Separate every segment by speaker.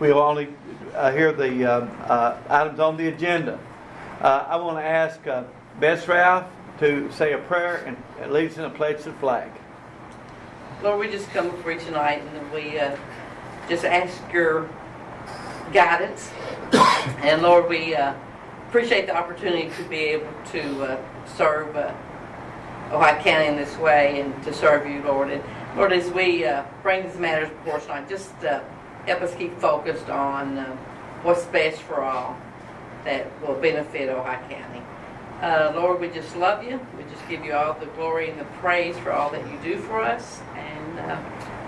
Speaker 1: we'll only uh, hear the uh, uh, items on the agenda. Uh, I want to ask uh, Bess Ralph to say a prayer and lead us in a pledge the flag.
Speaker 2: Lord, we just come before you tonight and we uh, just ask your guidance. And Lord, we appreciate the opportunity to be able to serve Ohio County in this way and to serve you, Lord. And Lord, as we uh, bring these matters before tonight, just uh, help us keep focused on uh, what's best for all that will benefit Ohio County. Uh, Lord, we just love you. We just give you all the glory and the praise for all that you do for us. And uh,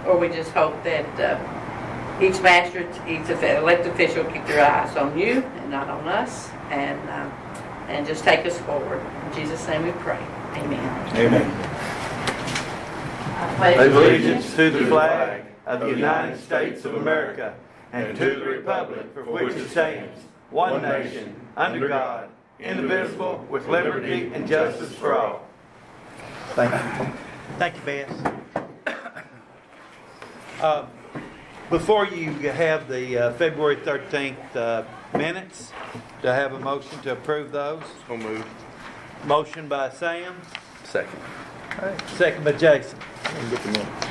Speaker 2: Lord, we just hope that uh, each master, each elected official keep their eyes on you and not on us, and uh, and just take us forward. In Jesus' name we pray. Amen.
Speaker 1: Amen.
Speaker 2: I pledge
Speaker 1: Allegiance to the flag of the United States of America and to the republic for which it stands, one nation, under God, indivisible, with liberty and justice for all. Thank you. Thank you, Bess. Uh, Before you have the uh, February 13th uh, minutes, do I have a motion to approve those?
Speaker 3: So moved.
Speaker 1: Motion by Sam,
Speaker 3: Second.
Speaker 1: second by Jason.
Speaker 3: And get the minutes.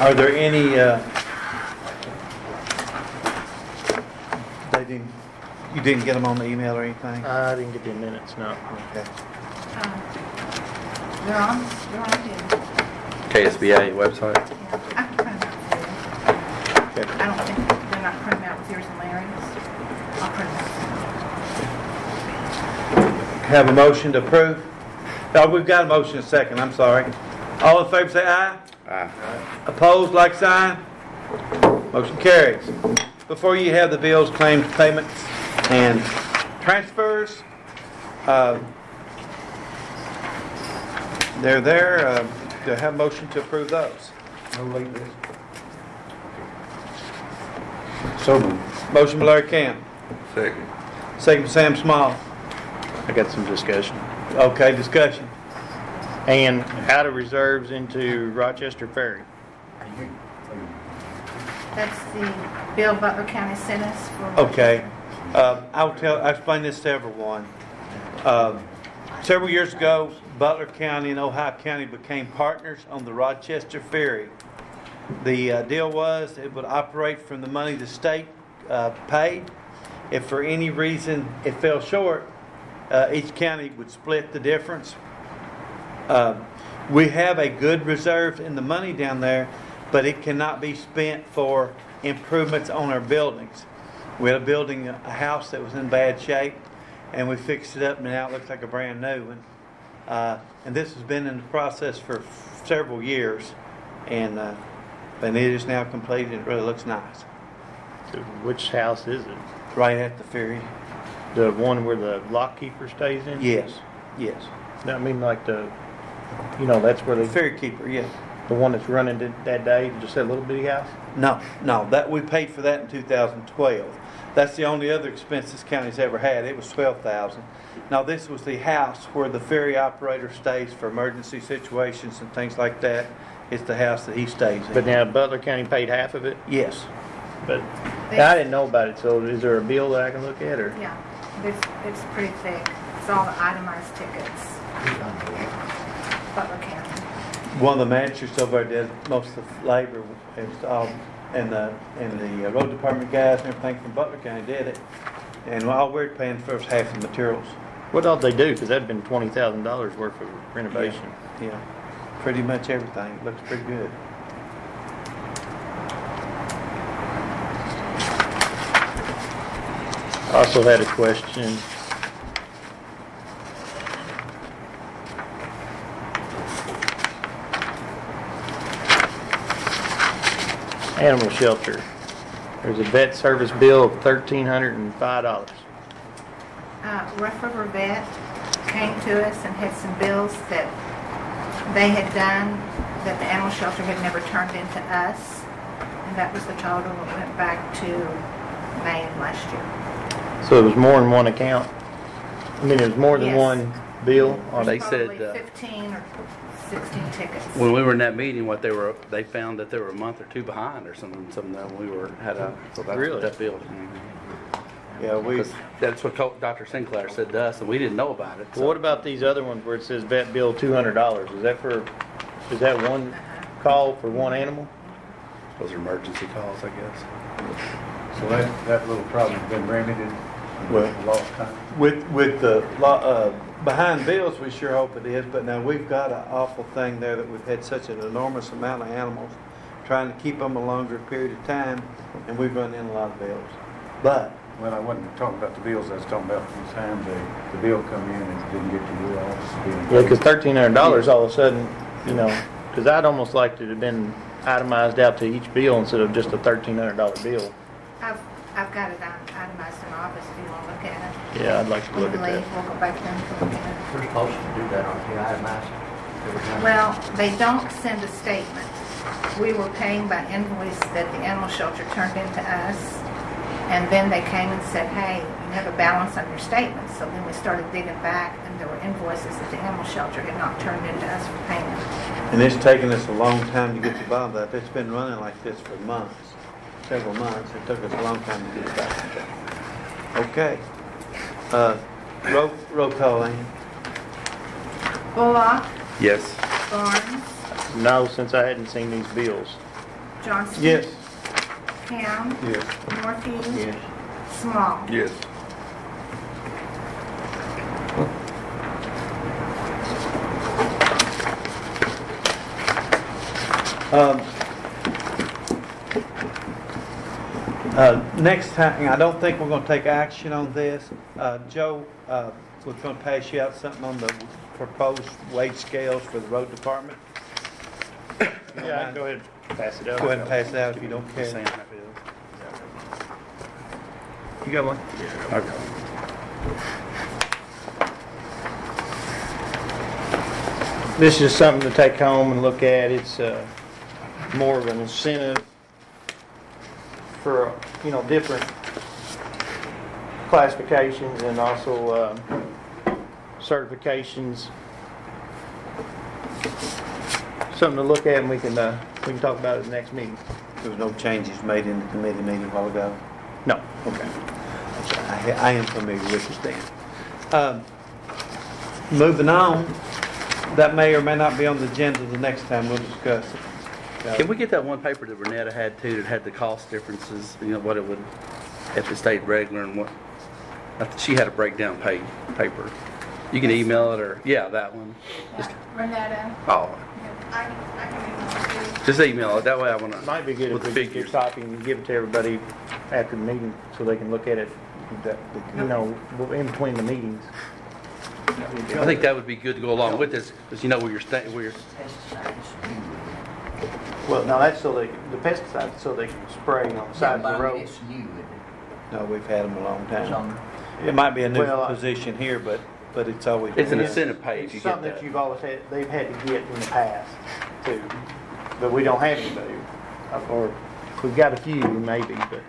Speaker 1: Are there any, uh, they didn't, you didn't get them on the email or anything?
Speaker 4: I didn't get the minutes, no.
Speaker 1: Okay.
Speaker 5: Um, They're on, they're on here.
Speaker 3: KSBA website.
Speaker 5: Yeah, I can print them out for you.
Speaker 1: Okay.
Speaker 5: I don't think, they're not printed out with yours and Larry's. I'll print them out.
Speaker 1: Have a motion to approve? Oh, we've got a motion and a second, I'm sorry. All in favor say aye.
Speaker 3: Aye.
Speaker 1: Opposed, like sign? Motion carries. Before you have the bills, claims, payments, and transfers, uh, they're there. Uh, Do I have a motion to approve those?
Speaker 3: No late this.
Speaker 1: So Motion by Larry Camp,
Speaker 3: Second.
Speaker 1: second by Sam Small.
Speaker 4: I got some discussion.
Speaker 1: Okay, discussion.
Speaker 4: And out of reserves into Rochester Ferry.
Speaker 5: That's the bill Butler County sent us for.
Speaker 1: Okay. Uh, I'll tell, I'll explain this to everyone. Uh, Several years ago, Butler County and Ohio County became partners on the Rochester Ferry. The uh, deal was it would operate from the money the state uh, paid. If for any reason it fell short, uh, each county would split the difference. Uh, We have a good reserve in the money down there, but it cannot be spent for improvements on our buildings. We had a building, a house that was in bad shape, and we fixed it up, and now it looks like a brand new one. Uh, And this has been in the process for several years, and, uh, and it is now completed, it really looks nice.
Speaker 4: So Which house is it?
Speaker 1: Right at the ferry.
Speaker 4: The one where the lock keeper stays in?
Speaker 1: Yes, yes.
Speaker 4: I mean like the, you know, that's where
Speaker 1: The
Speaker 4: they,
Speaker 1: ferry keeper, yeah.
Speaker 4: the one that's running that- that day, just that little bitty house?
Speaker 1: No, no, that, we paid for that in 2012. That's the only other expense this county's ever had. It was 12,000. Now, this was the house where the ferry operator stays for emergency situations and things like that. It's the house that he stays in.
Speaker 4: But
Speaker 1: in.
Speaker 4: now Butler County paid half of it,
Speaker 1: Yes.
Speaker 4: but I didn't know about it, so is there a bill that I can look at or?
Speaker 5: Yeah, it's, it's pretty thick. It's all the itemized tickets. Butler County.
Speaker 1: One of the managers over there did most of the labor, it's, um, and the, and the uh, road department guys and everything from Butler County did it. And all we're paying for is half the materials.
Speaker 4: What all they do? Because that'd been twenty thousand dollars worth of renovation.
Speaker 1: Yeah, pretty much everything. It looks pretty good.
Speaker 4: I Also had a question. Animal shelter. There's a vet service bill of thirteen hundred and five dollars.
Speaker 5: Uh, Rough River Vet came to us and had some bills that they had done that the animal shelter had never turned into us. And that was the total that went back to May of last year.
Speaker 4: So it was more than one account? I mean, it was more than
Speaker 5: Yes.
Speaker 4: one bill on
Speaker 3: They said,
Speaker 5: Probably
Speaker 3: uh,
Speaker 5: 15 or 16 tickets.
Speaker 3: When we were in that meeting, what they were, they found that they were a month or two behind or something, something that we were, had a, so that's
Speaker 4: Really?
Speaker 3: what that bill.
Speaker 1: Yeah, we,
Speaker 3: Because That's what Co- Dr. Sinclair said to us, and we didn't know about it. so-
Speaker 4: Well, what about these other ones where it says vet bill two hundred dollars? Is that for, is that one call for one animal?
Speaker 3: Those are emergency calls, I guess.
Speaker 6: So that, that little problem's been remedied
Speaker 1: Well-
Speaker 6: in time.
Speaker 1: with, with the, lo- uh, behind bills, we sure hope it is, but now we've got an awful thing there that we've had such an enormous amount of animals, trying to keep them a longer period of time, and we've run in a lot of bills. But,
Speaker 6: Well, I wasn't talking about the bills, I was talking about the time the, the bill come in and didn't get to your office.
Speaker 4: Yeah, because thirteen hundred dollars all of a sudden, you know, because I'd almost like to have been itemized out to each bill instead of just a thirteen hundred dollar bill.
Speaker 5: I've, I've got it on- itemized in my office if you want to look at it.
Speaker 4: Yeah, I'd like to look at
Speaker 5: we leave,
Speaker 4: that.
Speaker 5: We'll go back there and look at it.
Speaker 7: We're supposed to do that, aren't we, itemize every time?
Speaker 5: Well, they don't send a statement. We were paying by invoice that the animal shelter turned into us. And then they came and said, hey, you have a balance on your statement. So then we started digging back and there were invoices that the animal shelter had not turned into us for payment.
Speaker 1: and it's taken us a long time to get to the bottom of that. It's been running like this for months, several months. It took us a long time to get it back to that. Okay. Uh, roll, roll call, Ann.
Speaker 5: Bullock,
Speaker 3: Yes.
Speaker 5: Barnes,
Speaker 4: No, since I hadn't seen these bills.
Speaker 5: Johnston.
Speaker 1: Yes.
Speaker 5: Ham,
Speaker 1: Yes.
Speaker 5: Morphew,
Speaker 7: Yes.
Speaker 5: Small.
Speaker 3: Yes.
Speaker 1: Um, uh, Next time, I don't think we're going to take action on this. Uh, Joe, uh, we're going to pass you out something on the proposed wage scales for the road department.
Speaker 4: Yeah, go ahead, and pass it out.
Speaker 1: Go ahead and pass it out if you don't care.
Speaker 3: Sam, that bill.
Speaker 4: You got one? Yeah.
Speaker 3: Okay.
Speaker 4: This is something to take home and look at. It's uh, more of an incentive for, you know, different classifications and also uh, certifications. Something to look at and we can, uh, we can talk about it at the next meeting.
Speaker 1: There was no changes made in the committee meeting a while ago.
Speaker 4: No.
Speaker 1: Okay. I I am familiar with it then. Um, Moving on, that may or may not be on the agenda the next time we'll discuss it.
Speaker 3: Can we get that one paper that Renetta had too, that had the cost differences, you know, what it would, if it stayed regular and what, I think she had a breakdown pay, paper. You can email it or, yeah, that one. Just-
Speaker 5: Renetta,
Speaker 3: Oh,
Speaker 5: I, I can
Speaker 3: just email it, that way I wanna.
Speaker 4: Might be good
Speaker 3: with
Speaker 4: if
Speaker 3: the
Speaker 4: we could get a
Speaker 3: figures.
Speaker 4: copy and give it to everybody after the meeting so they can look at it, that, you know, in between the meetings.
Speaker 3: I think that would be good to go along with this, because you know where you're staying, where you're,
Speaker 7: Pesticides.
Speaker 4: Well, no, that's so they, the pesticides, so they can spray on the side of the road.
Speaker 7: It's you, isn't it?
Speaker 1: No, we've had them a long
Speaker 7: It's
Speaker 1: time.
Speaker 7: on,
Speaker 1: It might be a new
Speaker 4: Well, I-
Speaker 1: position here, but, but it's always.
Speaker 3: it's an
Speaker 1: been.
Speaker 3: incentive pay if
Speaker 4: It's
Speaker 3: you get
Speaker 4: something that
Speaker 3: that.
Speaker 4: you've always had, they've had to get in the past too, but we don't have anybody. Or, we've got a few maybe, but,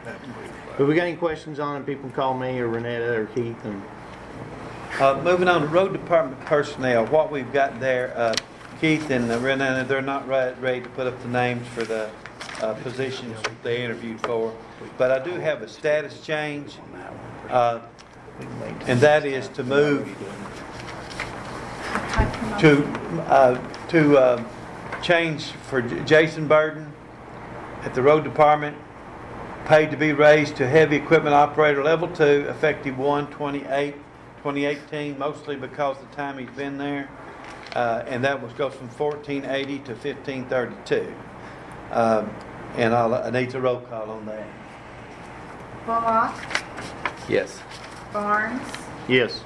Speaker 4: but we got any questions on it, people can call me or Renetta or Keith and,
Speaker 1: Uh, moving on to road department personnel, what we've got there, uh, Keith and Renetta, they're not ri- ready to put up the names for the, uh, positions they interviewed for. But I do have a status change, uh, and that is to move to, uh, to, uh, change for Jason Burden at the road department, paid to be raised to heavy equipment operator level two, effective 1/28, 2018, mostly because the time he's been there. Uh, and that was, goes from 1480 to 1532. Um, and I'll, I need a roll call on that.
Speaker 5: Bullock,
Speaker 3: Yes.
Speaker 5: Barnes,
Speaker 4: yes.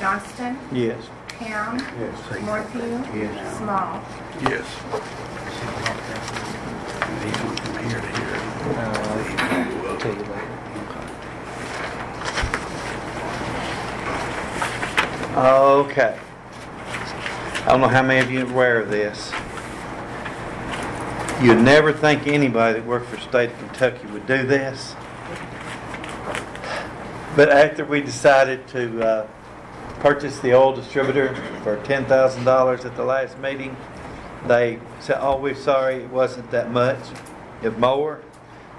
Speaker 5: Johnston,
Speaker 1: Yes.
Speaker 5: Ham,
Speaker 6: Yes.
Speaker 5: Morphew,
Speaker 6: Yes.
Speaker 5: Small.
Speaker 3: Yes. He's
Speaker 1: I don't know how many of you are aware of this. You'd never think anybody that worked for the state of Kentucky would do this. But after we decided to uh, purchased the old distributor for ten thousand dollars at the last meeting. They said, oh, we're sorry, it wasn't that much, if more.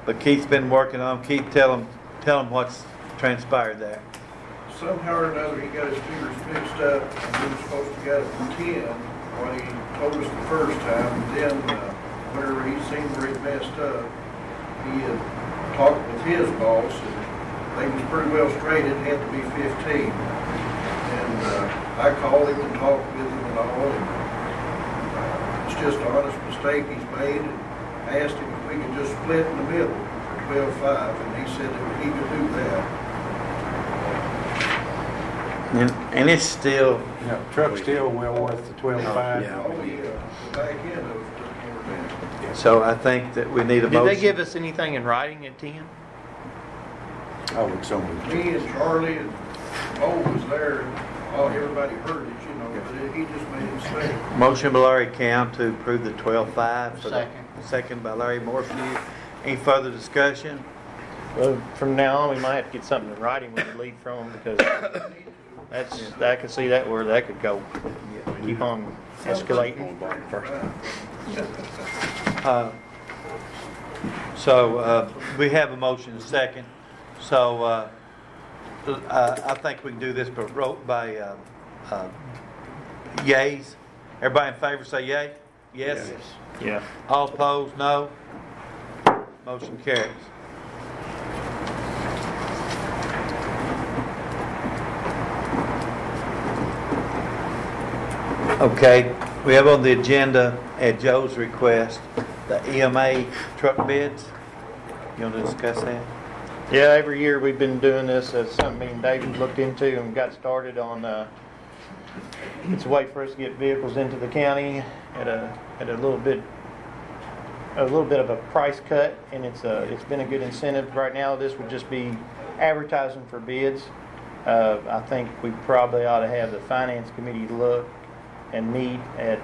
Speaker 1: But Keith's been working on, Keith, tell him, tell him what's transpired there.
Speaker 8: Somehow or another, he got his figures mixed up, and he was supposed to get it from ten, what he told us the first time, and then, uh, whenever he seen where he messed up, he had talked with his boss, and they was pretty well straight, it had to be fifteen. And, uh, I called him and talked with him and all, and, uh, it's just an honest mistake he's made, and asked him if we could just split in the middle for twelve-five, and he said that he could do that.
Speaker 1: And, and it's still,
Speaker 6: You know, truck's still well worth the twelve-five.
Speaker 3: Oh, yeah.
Speaker 8: Oh, yeah, the back end of it, just more than.
Speaker 1: so I think that we need a
Speaker 4: Did
Speaker 1: motion.
Speaker 4: they give us anything in writing at ten?
Speaker 6: Oh, it's only.
Speaker 8: Me and Charlie and Bo was there, and all, everybody heard it, you know, but he just made a mistake.
Speaker 1: Motion by Larry Count to approve the twelve-five.
Speaker 7: Second.
Speaker 1: Second by Larry Morphew. Any further discussion?
Speaker 4: Well, from now on, we might have to get something in writing we can lead from because that's, I can see that where that could go. Keep on escalating.
Speaker 1: Uh, So, uh, we have a motion and a second. So, uh, uh, I think we can do this by, ro- by, uh, uh, yays. Everybody in favor say yay? Yes?
Speaker 4: Yeah.
Speaker 1: All opposed, no? Motion carries. Okay, we have on the agenda, at Joe's request, the EMA truck bids. You want to discuss that?
Speaker 4: Yeah, every year we've been doing this, as something me and David looked into and got started on, uh, it's a way for us to get vehicles into the county at a, at a little bit, a little bit of a price cut, and it's a, it's been a good incentive. Right now, this would just be advertising for bids. Uh, I think we probably ought to have the finance committee look and meet at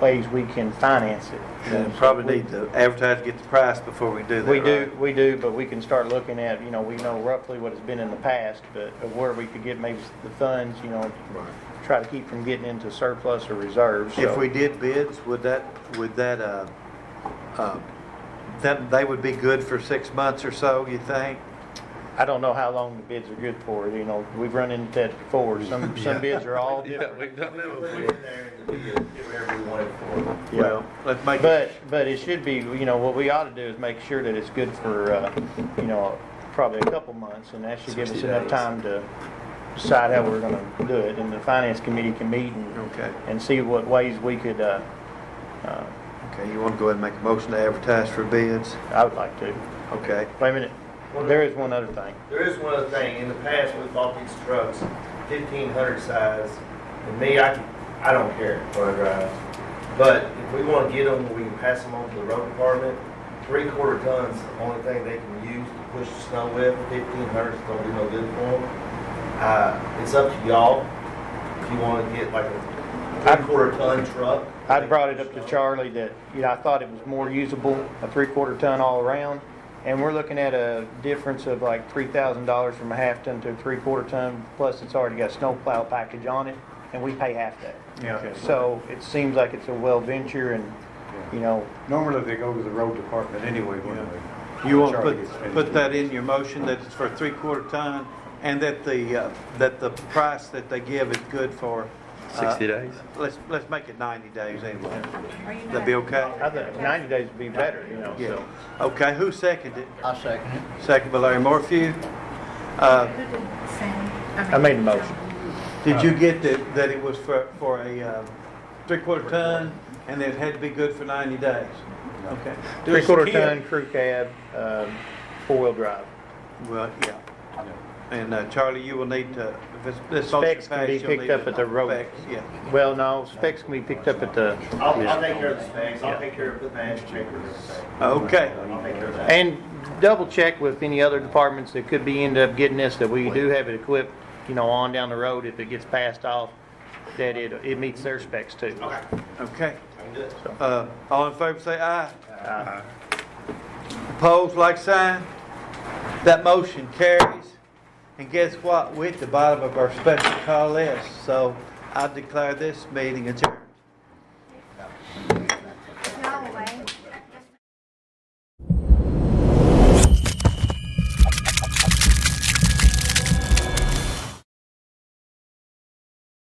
Speaker 4: ways we can finance it.
Speaker 1: And probably need to advertise, get the price before we do that,
Speaker 4: We do,
Speaker 1: right?
Speaker 4: we do, but we can start looking at, you know, we know roughly what it's been in the past, but of where we could get maybe the funds, you know, try to keep from getting into surplus or reserves,
Speaker 1: If we did bids, would that, would that, uh, uh, that, they would be good for six months or so, you think?
Speaker 4: I don't know how long the bids are good for, you know, we've run into that before, some, some bids are all different.
Speaker 3: we've done that
Speaker 7: Put
Speaker 3: before.
Speaker 7: it in there and we get whatever we want it for.
Speaker 4: Yeah.
Speaker 1: Well, let's make it,
Speaker 4: But, but it should be, you know, what we ought to do is make sure that it's good for, uh, you know, probably a couple months, and that should give us
Speaker 3: 60
Speaker 4: enough
Speaker 3: days.
Speaker 4: time to decide how we're gonna do it, and the finance committee can meet and,
Speaker 1: okay,
Speaker 4: and see what ways we could, uh, uh,
Speaker 1: okay, you want to go ahead and make a motion to advertise for bids?
Speaker 4: I would like to.
Speaker 1: Okay,
Speaker 4: Wait a minute, there is one other thing.
Speaker 7: There is one other thing, in the past, we bought these trucks, fifteen hundred size, and me, I, can- I don't care what I drive. But if we wanna get them, we can pass them on to the road department, three quarter tons, the only thing they can use to push the snow with, fifteen hundred's don't do no good for them. Uh, it's up to y'all, if you wanna get like a three quarter ton truck.
Speaker 4: I brought it up to Charlie that, you know, I thought it was more usable, a three-quarter ton all around. And we're looking at a difference of like three thousand dollars from a half ton to a three-quarter ton, plus it's already got snowplow package on it, and we pay half that.
Speaker 1: yeah.
Speaker 4: So it seems like it's a well venture and, you know,
Speaker 6: Normally, they go to the road department anyway when they.
Speaker 1: You want to
Speaker 6: Charlie gets
Speaker 1: put,
Speaker 6: finished.
Speaker 1: put that in your motion, that it's for three-quarter ton, and that the, uh, that the price that they give is good for... uh,
Speaker 3: 60 days.
Speaker 1: Let's, let's make it 90 days anyway. That'd be okay?
Speaker 4: I think ninety days would be better, you know,
Speaker 1: Yeah.
Speaker 4: so.
Speaker 1: Okay, who seconded it?
Speaker 7: I second it.
Speaker 1: Second by Larry Morphew. Uh,
Speaker 5: Who did Sam?
Speaker 4: I made the motion.
Speaker 1: Did you get that, that it was for, for a uh, three-quarter ton, and it had to be good for 90 days? Okay.
Speaker 4: Three-quarter ton, crew cab, um, four-wheel drive.
Speaker 1: Well, yeah. And uh, Charlie, you will need to, if it's, this
Speaker 4: Specs can be picked up at the road.
Speaker 1: specs, Yeah.
Speaker 4: Well, no, specs can be picked up at the,
Speaker 7: I'll, I'll take care of the specs, I'll take care of the match checkers and everything.
Speaker 1: Okay.
Speaker 7: I'll take care of that.
Speaker 4: and double check with any other departments that could be end up getting this, that we do have it equipped, you know, on down the road if it gets passed off, that it, it meets their specs too.
Speaker 7: Okay,
Speaker 1: Okay.
Speaker 7: I can do it.
Speaker 1: Uh, All in favor, say aye. Opposed, like sign. That motion carries. And guess what? We're at the bottom of our special call list, so I declare this meeting adjourned.